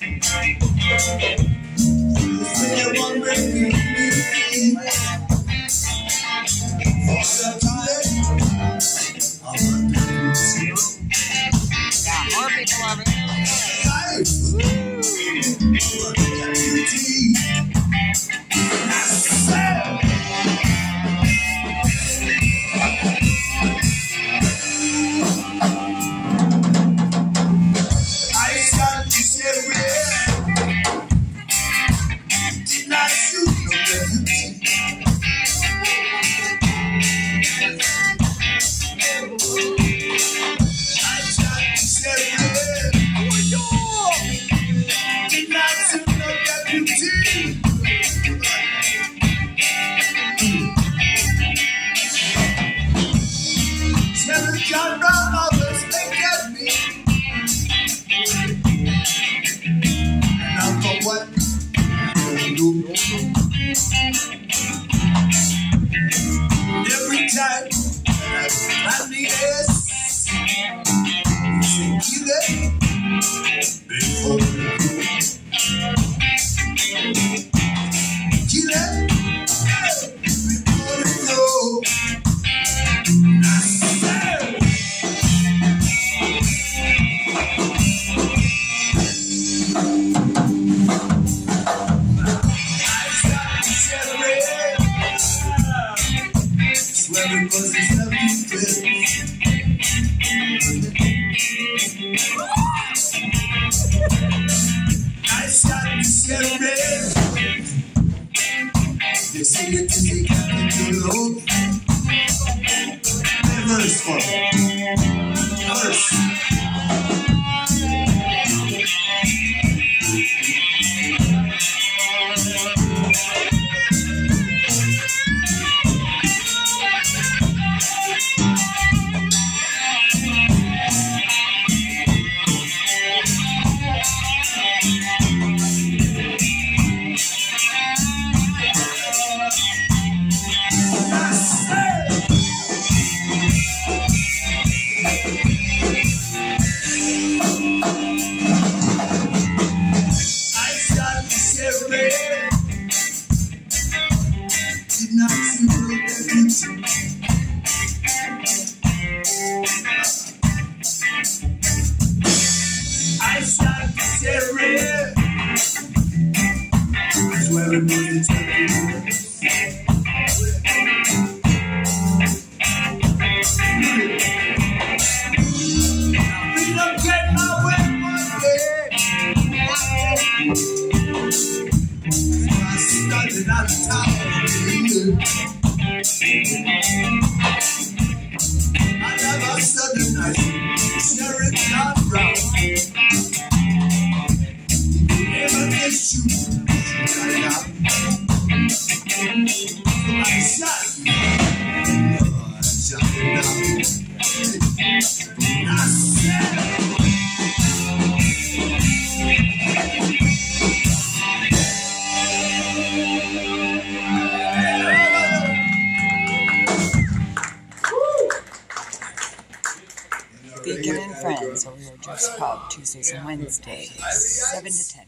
Thank you. I need it. everybody was I start to celebrate. They say name. is not the top of. I love a southern night, Sheriff John Brown. Never gets you, you it out. So I shot. I shot it out. I said. Deacon and Friends, or We Are Just Pub, Tuesdays and Wednesdays, 7 to 10